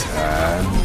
turn.